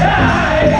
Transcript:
die.